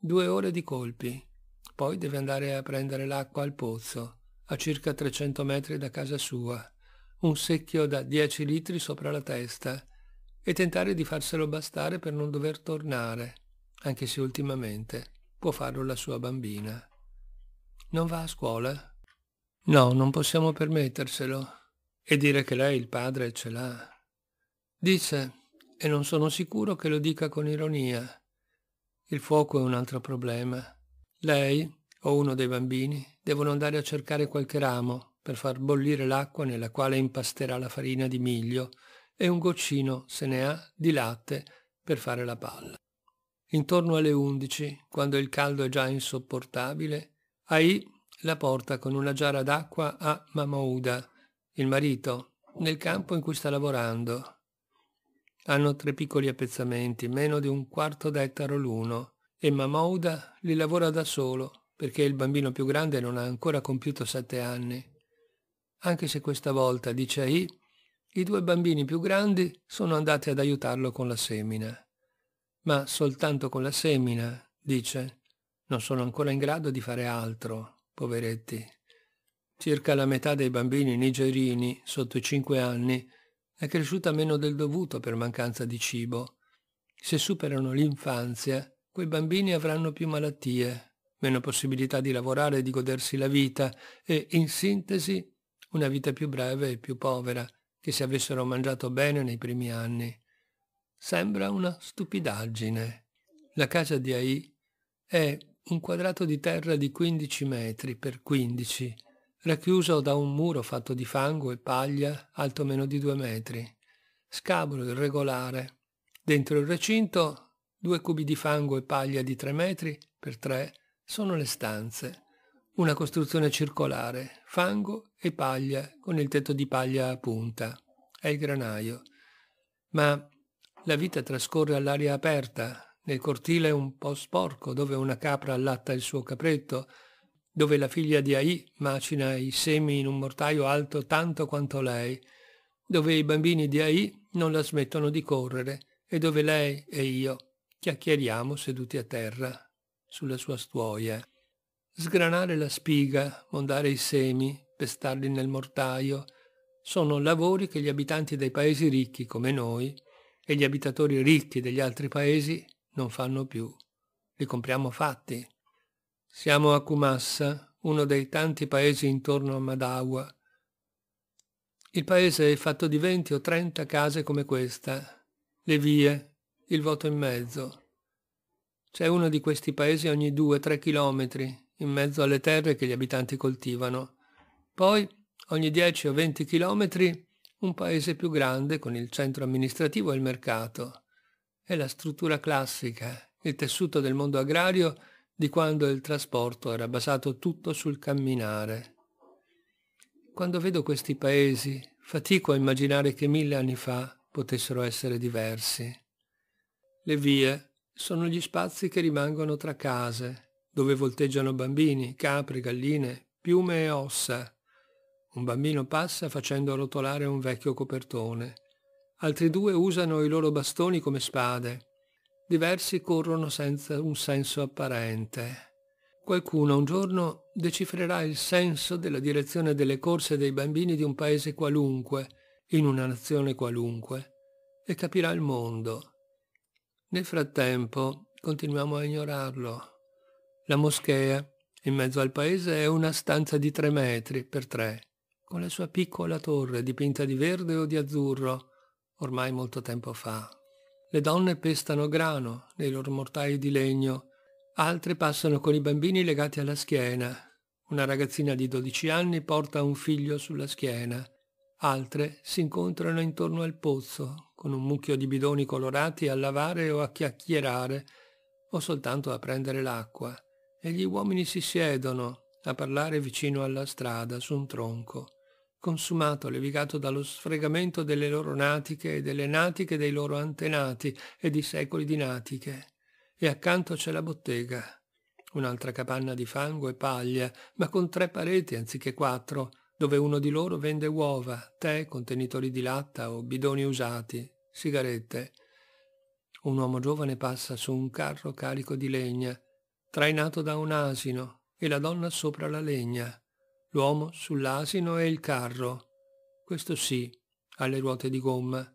A: Due ore di colpi. Poi deve andare a prendere l'acqua al pozzo, a circa 300 metri da casa sua, un secchio da 10 litri sopra la testa, e tentare di farselo bastare per non dover tornare, anche se ultimamente può farlo la sua bambina. Non va a scuola? No, non possiamo permetterselo. E dire che lei il padre ce l'ha. Dice, e non sono sicuro che lo dica con ironia, il fuoco è un altro problema. Lei o uno dei bambini devono andare a cercare qualche ramo per far bollire l'acqua nella quale impasterà la farina di miglio e un goccino, se ne ha, di latte per fare la palla. Intorno alle undici, quando il caldo è già insopportabile, Ai la porta con una giara d'acqua a Mamouda, il marito, nel campo in cui sta lavorando, hanno tre piccoli appezzamenti, meno di un quarto d'ettaro l'uno, e Mamouda li lavora da solo, perché il bambino più grande non ha ancora compiuto sette anni. Anche se questa volta, dice I, i due bambini più grandi sono andati ad aiutarlo con la semina. Ma soltanto con la semina, dice, non sono ancora in grado di fare altro, poveretti. Circa la metà dei bambini nigerini sotto i cinque anni è cresciuta meno del dovuto per mancanza di cibo. Se superano l'infanzia, quei bambini avranno più malattie, meno possibilità di lavorare e di godersi la vita e, in sintesi, una vita più breve e più povera che se avessero mangiato bene nei primi anni. Sembra una stupidaggine. La casa di Ai è un quadrato di terra di 15 metri per 15 racchiuso da un muro fatto di fango e paglia alto meno di due metri. scabolo irregolare. Dentro il recinto, due cubi di fango e paglia di tre metri per tre sono le stanze. Una costruzione circolare, fango e paglia, con il tetto di paglia a punta. È il granaio. Ma la vita trascorre all'aria aperta, nel cortile un po' sporco, dove una capra allatta il suo capretto, dove la figlia di Ai macina i semi in un mortaio alto tanto quanto lei, dove i bambini di Ai non la smettono di correre e dove lei e io chiacchieriamo seduti a terra sulla sua stuoia. Sgranare la spiga, mondare i semi, pestarli nel mortaio, sono lavori che gli abitanti dei paesi ricchi come noi e gli abitatori ricchi degli altri paesi non fanno più. Li compriamo fatti. Siamo a Kumassa, uno dei tanti paesi intorno a Madawa. Il paese è fatto di 20 o 30 case come questa, le vie, il voto in mezzo. C'è uno di questi paesi ogni 2-3 chilometri, in mezzo alle terre che gli abitanti coltivano. Poi, ogni 10 o 20 chilometri, un paese più grande con il centro amministrativo e il mercato. È la struttura classica, il tessuto del mondo agrario di quando il trasporto era basato tutto sul camminare. Quando vedo questi paesi, fatico a immaginare che mille anni fa potessero essere diversi. Le vie sono gli spazi che rimangono tra case, dove volteggiano bambini, capri, galline, piume e ossa. Un bambino passa facendo rotolare un vecchio copertone altri due usano i loro bastoni come spade, diversi corrono senza un senso apparente. Qualcuno un giorno decifrerà il senso della direzione delle corse dei bambini di un paese qualunque, in una nazione qualunque, e capirà il mondo. Nel frattempo continuiamo a ignorarlo. La moschea, in mezzo al paese, è una stanza di tre metri per tre, con la sua piccola torre dipinta di verde o di azzurro, ormai molto tempo fa. Le donne pestano grano nei loro mortai di legno, altre passano con i bambini legati alla schiena. Una ragazzina di 12 anni porta un figlio sulla schiena. Altre si incontrano intorno al pozzo, con un mucchio di bidoni colorati a lavare o a chiacchierare, o soltanto a prendere l'acqua, e gli uomini si siedono a parlare vicino alla strada su un tronco consumato, levigato dallo sfregamento delle loro natiche e delle natiche dei loro antenati e di secoli di natiche. E accanto c'è la bottega, un'altra capanna di fango e paglia, ma con tre pareti anziché quattro, dove uno di loro vende uova, tè, contenitori di latta o bidoni usati, sigarette. Un uomo giovane passa su un carro carico di legna, trainato da un asino, e la donna sopra la legna l'uomo sull'asino e il carro. Questo sì, alle ruote di gomma.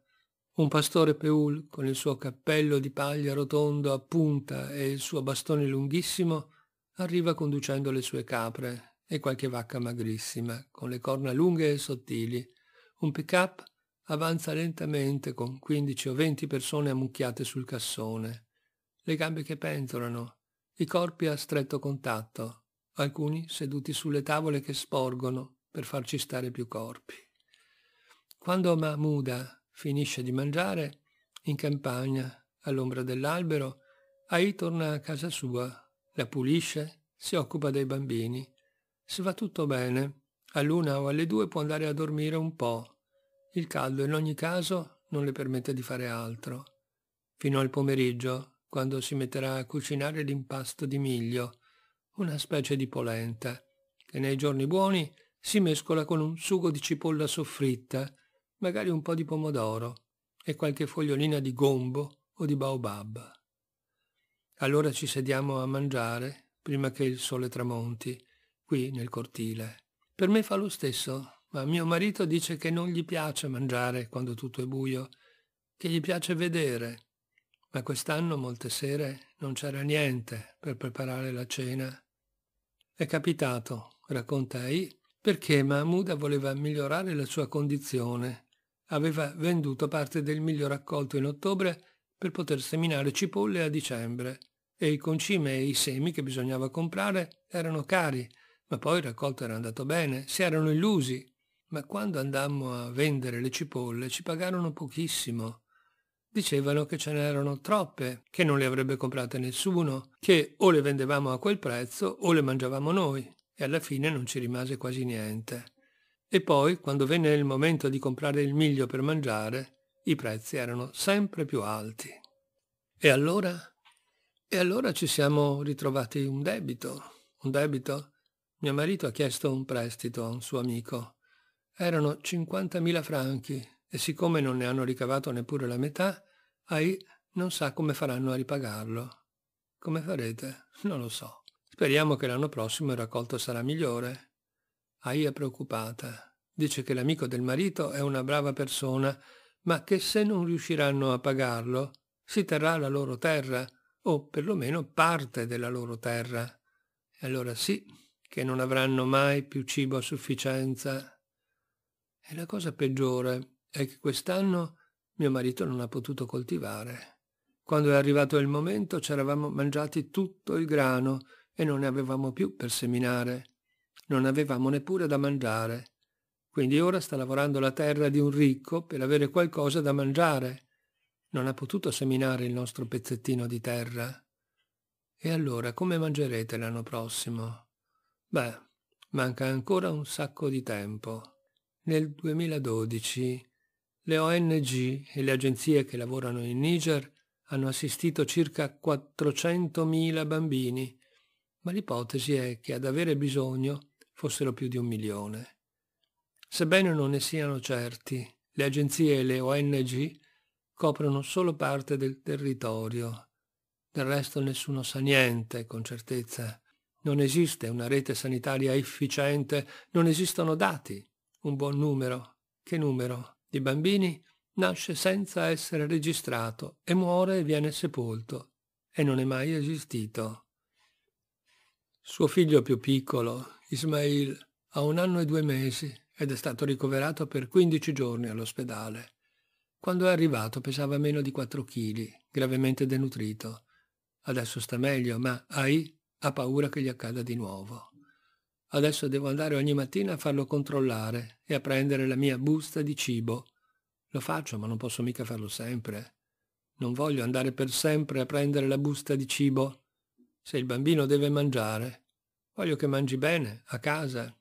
A: Un pastore Peul, con il suo cappello di paglia rotondo a punta e il suo bastone lunghissimo, arriva conducendo le sue capre e qualche vacca magrissima, con le corna lunghe e sottili. Un pick-up avanza lentamente con 15 o 20 persone ammucchiate sul cassone, le gambe che pentolano, i corpi a stretto contatto, alcuni seduti sulle tavole che sporgono per farci stare più corpi. Quando Mahmuda finisce di mangiare, in campagna, all'ombra dell'albero, Ai torna a casa sua, la pulisce, si occupa dei bambini. Se va tutto bene, all'una o alle due può andare a dormire un po'. Il caldo in ogni caso non le permette di fare altro. Fino al pomeriggio, quando si metterà a cucinare l'impasto di miglio, una specie di polenta, che nei giorni buoni si mescola con un sugo di cipolla soffritta, magari un po' di pomodoro e qualche fogliolina di gombo o di baobab. Allora ci sediamo a mangiare prima che il sole tramonti, qui nel cortile. Per me fa lo stesso, ma mio marito dice che non gli piace mangiare quando tutto è buio, che gli piace vedere. Ma quest'anno molte sere non c'era niente per preparare la cena è capitato, racconta Ai, perché Mahmuda voleva migliorare la sua condizione. Aveva venduto parte del miglio raccolto in ottobre per poter seminare cipolle a dicembre e il concime e i semi che bisognava comprare erano cari, ma poi il raccolto era andato bene, si erano illusi. ma quando andammo a vendere le cipolle ci pagarono pochissimo. Dicevano che ce n'erano troppe, che non le avrebbe comprate nessuno, che o le vendevamo a quel prezzo o le mangiavamo noi, e alla fine non ci rimase quasi niente. E poi, quando venne il momento di comprare il miglio per mangiare, i prezzi erano sempre più alti. E allora? E allora ci siamo ritrovati un debito. Un debito? Mio marito ha chiesto un prestito a un suo amico. Erano 50.000 franchi e siccome non ne hanno ricavato neppure la metà, AI non sa come faranno a ripagarlo. Come farete? Non lo so. Speriamo che l'anno prossimo il raccolto sarà migliore. AI è preoccupata. Dice che l'amico del marito è una brava persona, ma che se non riusciranno a pagarlo, si terrà la loro terra, o perlomeno parte della loro terra. E allora sì, che non avranno mai più cibo a sufficienza. E la cosa peggiore è che quest'anno mio marito non ha potuto coltivare. Quando è arrivato il momento ci eravamo mangiati tutto il grano e non ne avevamo più per seminare. Non avevamo neppure da mangiare. Quindi ora sta lavorando la terra di un ricco per avere qualcosa da mangiare. Non ha potuto seminare il nostro pezzettino di terra. E allora come mangerete l'anno prossimo? Beh, manca ancora un sacco di tempo. Nel 2012 le ONG e le agenzie che lavorano in Niger hanno assistito circa 400.000 bambini, ma l'ipotesi è che ad avere bisogno fossero più di un milione. Sebbene non ne siano certi, le agenzie e le ONG coprono solo parte del territorio. Del resto nessuno sa niente con certezza. Non esiste una rete sanitaria efficiente, non esistono dati. Un buon numero. Che numero? Di bambini nasce senza essere registrato e muore e viene sepolto e non è mai esistito. Suo figlio più piccolo, Ismail, ha un anno e due mesi ed è stato ricoverato per 15 giorni all'ospedale. Quando è arrivato pesava meno di 4 kg, gravemente denutrito. Adesso sta meglio, ma Ai ha paura che gli accada di nuovo. Adesso devo andare ogni mattina a farlo controllare e a prendere la mia busta di cibo. Lo faccio, ma non posso mica farlo sempre. Non voglio andare per sempre a prendere la busta di cibo. Se il bambino deve mangiare, voglio che mangi bene, a casa.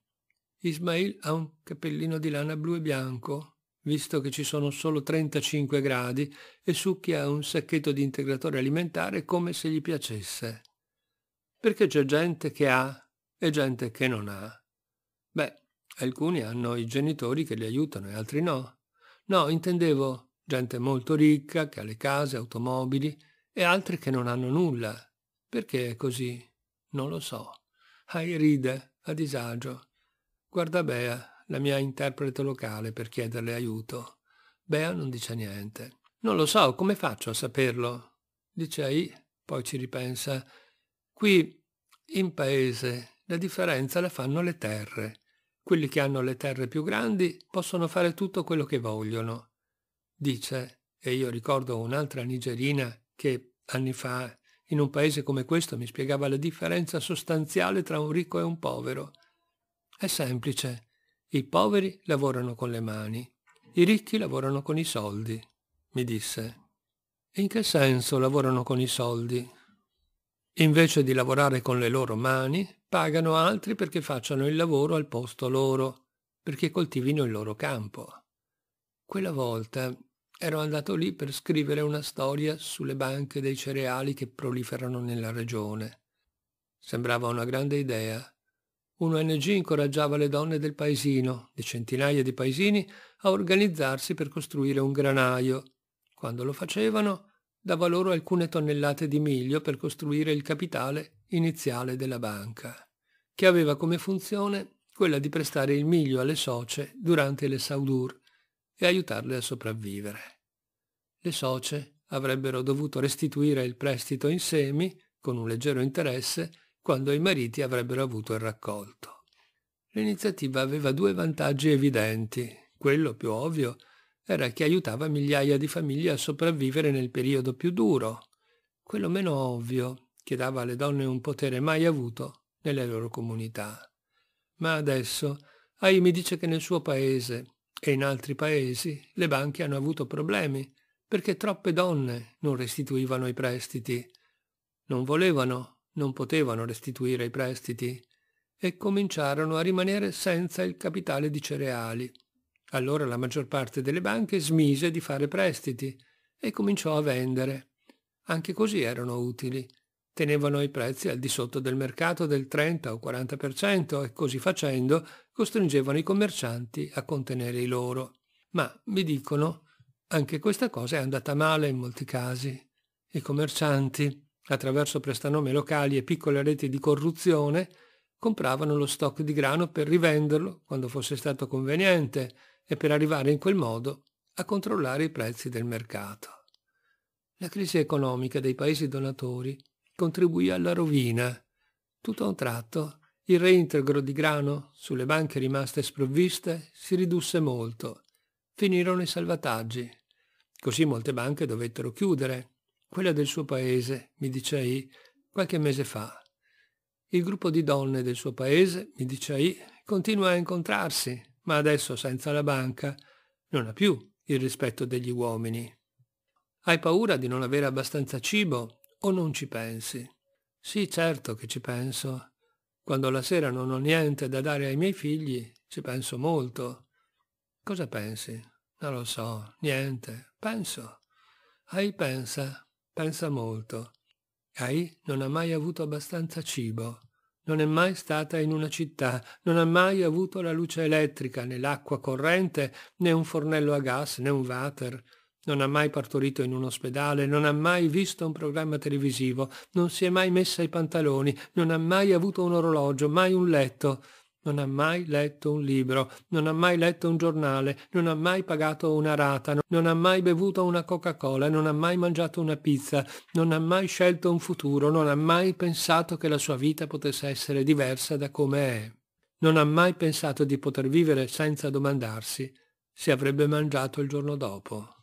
A: Ismail ha un cappellino di lana blu e bianco, visto che ci sono solo 35 gradi, e succhia un sacchetto di integratore alimentare come se gli piacesse. Perché c'è gente che ha e gente che non ha. Beh, alcuni hanno i genitori che li aiutano e altri no. No, intendevo gente molto ricca che ha le case, automobili e altri che non hanno nulla. Perché è così? Non lo so. Hai ride, a disagio. Guarda Bea, la mia interprete locale, per chiederle aiuto. Bea non dice niente. Non lo so, come faccio a saperlo? Dice Ai, poi ci ripensa. Qui, in paese, la differenza la fanno le terre. Quelli che hanno le terre più grandi possono fare tutto quello che vogliono. Dice, e io ricordo un'altra nigerina che anni fa in un paese come questo mi spiegava la differenza sostanziale tra un ricco e un povero. È semplice. I poveri lavorano con le mani, i ricchi lavorano con i soldi, mi disse. In che senso lavorano con i soldi? Invece di lavorare con le loro mani, pagano altri perché facciano il lavoro al posto loro, perché coltivino il loro campo. Quella volta ero andato lì per scrivere una storia sulle banche dei cereali che proliferano nella regione. Sembrava una grande idea. Un ONG incoraggiava le donne del paesino, di centinaia di paesini, a organizzarsi per costruire un granaio. Quando lo facevano, dava loro alcune tonnellate di miglio per costruire il capitale iniziale della banca, che aveva come funzione quella di prestare il miglio alle socie durante le saudur e aiutarle a sopravvivere. Le socie avrebbero dovuto restituire il prestito in semi, con un leggero interesse, quando i mariti avrebbero avuto il raccolto. L'iniziativa aveva due vantaggi evidenti. Quello più ovvio era che aiutava migliaia di famiglie a sopravvivere nel periodo più duro, quello meno ovvio, che dava alle donne un potere mai avuto nelle loro comunità. Ma adesso Ai mi dice che nel suo paese e in altri paesi le banche hanno avuto problemi perché troppe donne non restituivano i prestiti. Non volevano, non potevano restituire i prestiti e cominciarono a rimanere senza il capitale di cereali. Allora la maggior parte delle banche smise di fare prestiti e cominciò a vendere. Anche così erano utili tenevano i prezzi al di sotto del mercato del 30 o 40% e così facendo costringevano i commercianti a contenere i loro. Ma, mi dicono, anche questa cosa è andata male in molti casi. I commercianti, attraverso prestanome locali e piccole reti di corruzione, compravano lo stock di grano per rivenderlo quando fosse stato conveniente e per arrivare in quel modo a controllare i prezzi del mercato. La crisi economica dei paesi donatori contribuì alla rovina. Tutto a un tratto il reintegro di grano sulle banche rimaste sprovviste si ridusse molto. Finirono i salvataggi. Così molte banche dovettero chiudere. Quella del suo paese, mi dicei, qualche mese fa. Il gruppo di donne del suo paese, mi dicei, continua a incontrarsi, ma adesso senza la banca non ha più il rispetto degli uomini. Hai paura di non avere abbastanza cibo o non ci pensi? Sì, certo che ci penso. Quando la sera non ho niente da dare ai miei figli, ci penso molto. Cosa pensi? Non lo so, niente. Penso. Ai pensa, pensa molto. Ai non ha mai avuto abbastanza cibo. Non è mai stata in una città, non ha mai avuto la luce elettrica, né l'acqua corrente, né un fornello a gas, né un water non ha mai partorito in un ospedale, non ha mai visto un programma televisivo, non si è mai messa i pantaloni, non ha mai avuto un orologio, mai un letto, non ha mai letto un libro, non ha mai letto un giornale, non ha mai pagato una rata, non ha mai bevuto una Coca-Cola, non ha mai mangiato una pizza, non ha mai scelto un futuro, non ha mai pensato che la sua vita potesse essere diversa da come è. Non ha mai pensato di poter vivere senza domandarsi se avrebbe mangiato il giorno dopo.